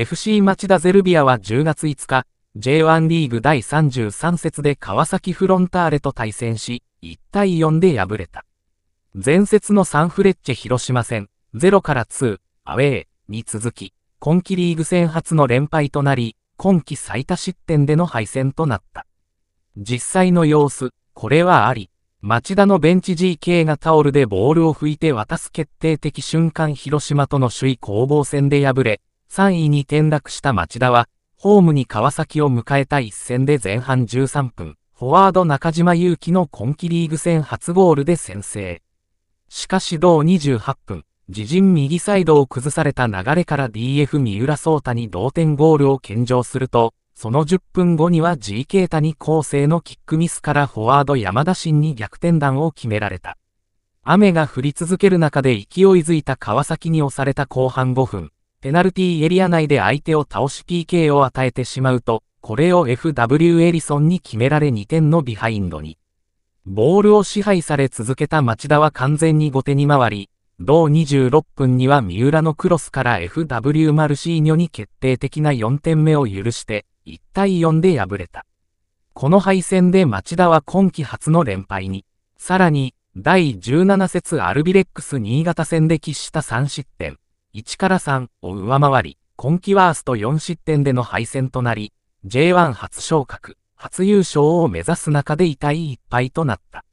FC 町田ゼルビアは10月5日、J1 リーグ第33節で川崎フロンターレと対戦し、1対4で敗れた。前節のサンフレッチェ広島戦、0から2、アウェーに続き、今季リーグ戦初の連敗となり、今季最多失点での敗戦となった。実際の様子、これはあり、町田のベンチ GK がタオルでボールを拭いて渡す決定的瞬間広島との首位攻防戦で敗れ、3位に転落した町田は、ホームに川崎を迎えた一戦で前半13分、フォワード中島祐希の今季リーグ戦初ゴールで先制。しかし同28分、自陣右サイドを崩された流れから DF 三浦聡太に同点ゴールを献上すると、その10分後には GK 谷構成のキックミスからフォワード山田真に逆転弾を決められた。雨が降り続ける中で勢いづいた川崎に押された後半5分、ペナルティーエリア内で相手を倒し PK を与えてしまうと、これを FW エリソンに決められ2点のビハインドに。ボールを支配され続けた町田は完全に後手に回り、同26分には三浦のクロスから FW マルシーニョに決定的な4点目を許して、1対4で敗れた。この敗戦で町田は今季初の連敗に、さらに、第17節アルビレックス新潟戦で喫した3失点、1から3を上回り、今季ワースト4失点での敗戦となり、J1 初昇格、初優勝を目指す中で痛い一敗となった。